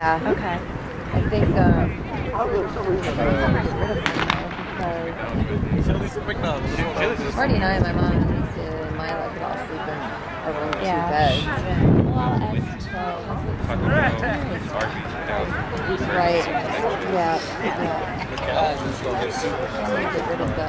Yeah. Okay. I think um, Marty and I and my mom and Lisa and Mila could all sleep in a room with Yeah. two beds. Well, as Right. Yeah. Yeah. I'm gonna get rid of the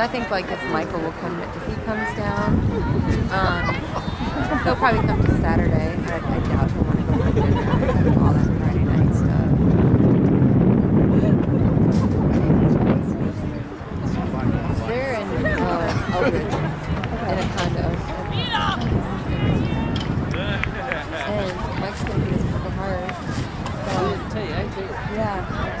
I think like if Michael will come, if he comes down, um, he'll probably come to Saturday. I, I doubt he'll want to go and all that Friday night stuff. They're in uh, Eldridge in a condo. And Mike's gonna be his purple heart. So, yeah.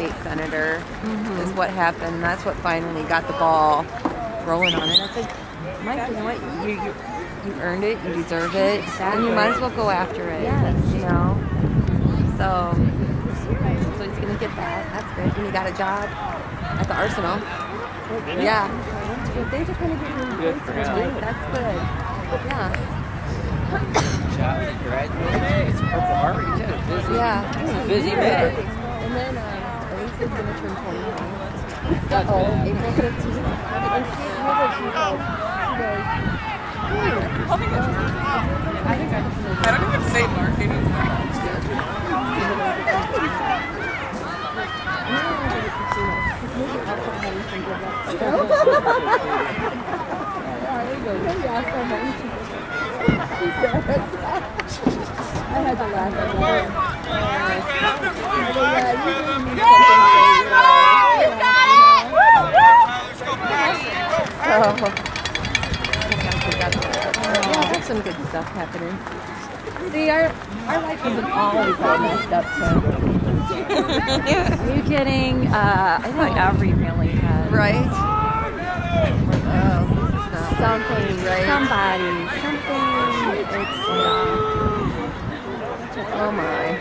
state senator, mm-hmm. is what happened. That's what finally got the ball rolling on it. I said, Mike, you know what? You, you, you earned it, you deserve it, and you might as well go after it. Yes. You know? So, so he's going to get that. That's good. And he got a job at the Arsenal. Yeah. Things are kind of getting Good for him. That's good. Yeah. Graduated. It's Purple Heart. He's had a busy, Yeah. busy man. And then uh, um, Elisa's gonna turn 21. Oh, April 15th. And she told her, she's like, I don't even say Mark anymore. I had to laugh. Yeah, there's some good stuff happening. See, our our life isn't always all messed up too. Are you kidding? Uh, I think every family has Right? Oh, something, right? somebody, something. It's Oh my.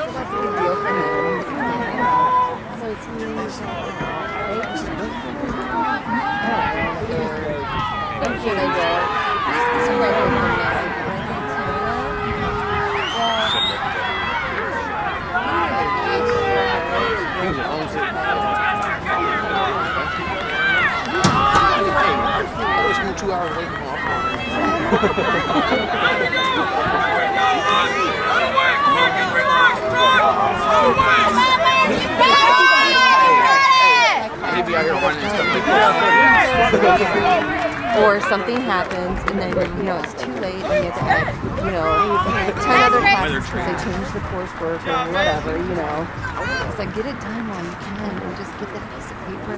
That's a big deal for him. uh, so Here from now. But I think I going two hours late from. Maybe and stuff like that. Or something happens and then you know it's too late and you have to add you know 10 other classes because they changed the coursework or whatever you know. It's like get it done while you can and just get that piece of paper